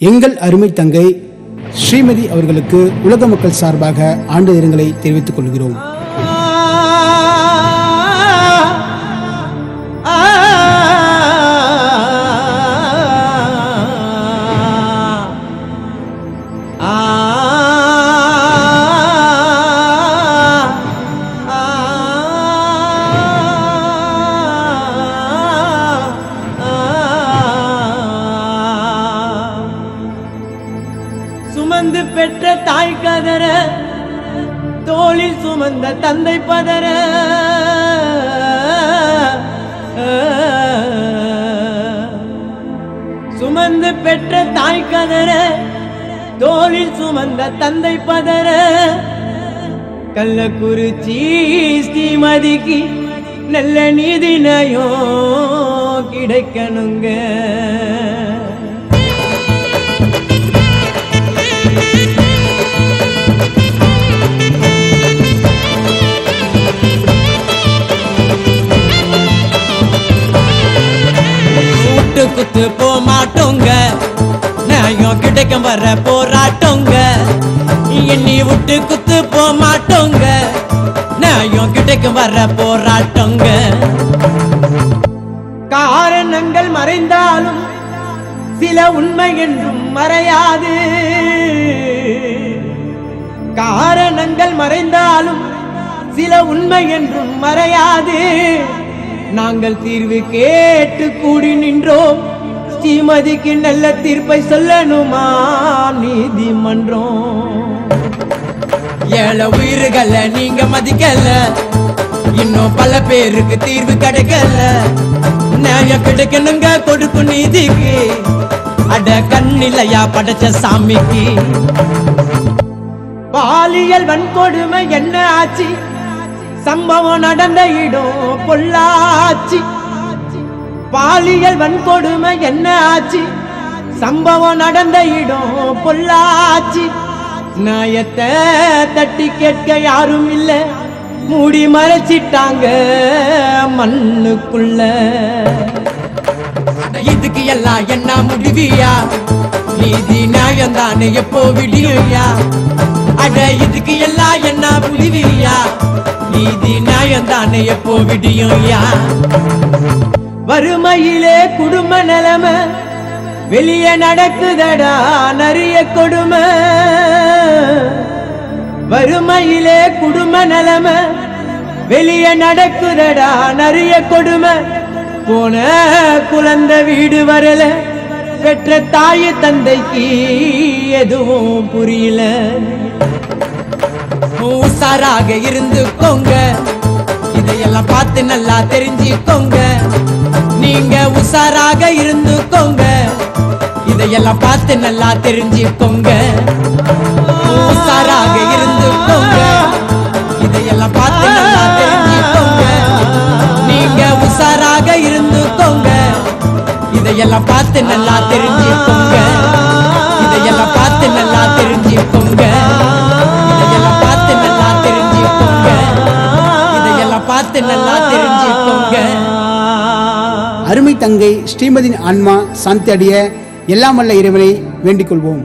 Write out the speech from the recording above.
எங்கள் அருமை தங்கை ஸ்ரீமதி அவர்களுக்கு உலக மக்கள் சார்பாக ஆண்டு இரங்கலை தெரிவித்துக் கொள்கிறோம். சுமந்து பெற்ற தாய் கதற தோளில் சுமந்த தந்தை பதற. சுமந்து பெற்ற தாய் கதற தோளில் சுமந்த தந்தை பதற. கள்ளக்குறிச்சி ஸ்ரீமதிக்கு நல்ல நீதினயோ கிடைக்கணுங்க. விட்டு போமாட்டோங்க. நியாயம் கிடைக்கும் வர போராட்டோங்க. எண்ணி விட்டு குத்து போமாட்டோங்க. நியாயம் கிடைக்கும் வர போராட்டோங்க. காரணங்கள் மறைந்தாலும் சில உண்மை என்றும் மறையாது. காரணங்கள் மறைந்தாலும் சில உண்மை என்றும் மறையாது. நாங்கள் தீர்வு கேட்டு கூடி நின்றோம். ஸ்ரீமதிக்கு நல்ல தீர்ப்பை சொல்லணுமா? நீதிமன்றம். ஏழை உயிர்களை நீங்க மதிக்கல. இன்னும் பல பேருக்கு தீர்வு கிடைக்கல. நியாயம் கிடைக்கணுங்க கொடுக்கும் நீதிக்கு. அட கண்ணிலையா படைச்ச சாமிக்கு. பாலியல் வன்கொடுமை என்ன ஆச்சு? சம்பவம் நடந்த இடம் பொள்ளாச்சி. பாலியல் வன்கொடுமை என்ன ஆச்சு? சம்பவம் நடந்த இடம் பொல்லாச்சு நாயத்தை தட்டி கேட்க யாரும் இல்லை. மூடி மறைச்சிட்டாங்க மண்ணுக்குள்ள. இதுக்கு எல்லாம் என்ன முடிவியா? நீதி நியாயம் தானே எப்போ விடியா அட இதுக்கு எல்லாம் என்ன முடிவியா? நீதி நியாயம் தானே எப்போ விடியும் யா வறுமையிலே குடும்ப நலம வெளியே நடக்குதடா நிறைய கொடுமை. வறுமையிலே குடும்ப நலம வெளியே நடக்குதடா நிறைய கொடுமை. போன குழந்தை வீடு வரல பெற்ற தாய் தந்தைக்கு எதுவும் புரியல. மூசாராக இருந்து கொங்க. இதையெல்லாம் பார்த்து நல்லா தெரிஞ்சுக்கோங்க. நீங்க உசாராக இருந்துக்கோங்க. இதையெல்லாம் பார்த்து நல்லா தெரிஞ்சுக்கோங்க. உசாராக இருந்துக்கோங்க. இதையெல்லாம் பார்த்து நல்லா தெரிஞ்சுக்கோங்க. நீங்க உசாராக இருந்துக்கோங்க. இதையெல்லாம் பார்த்து நல்லா தெரிஞ்சுக்கோங்க. இதையெல்லாம் பார்த்து நல்லா தெரிஞ்சுக்கோங்க. அருமை தங்கை ஸ்ரீமதியின் ஆன்மா சாந்தி அடைய எல்லாம் வல்ல இறைவனை வேண்டிக் கொள்வோம்